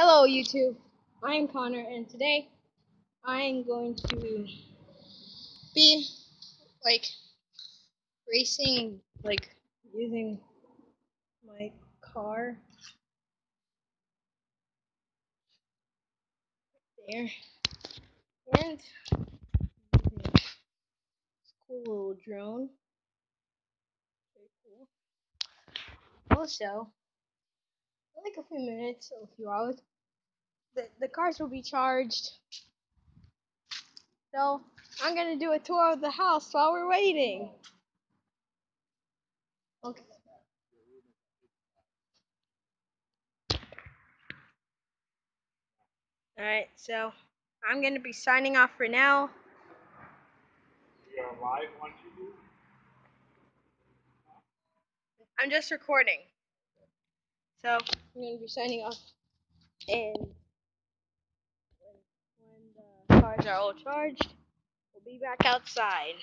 Hello YouTube, I'm Connor and today I'm going to be like racing like using my car there and cool little drone. Very cool. Also, a few minutes or a few hours, the, the cars will be charged. So I'm gonna do a tour of the house while we're waiting. Okay. Alright, so I'm gonna be signing off for now. You are live on YouTube? I'm just recording. So I'm gonna be signing off and when, when the cars are all charged, we'll be back outside.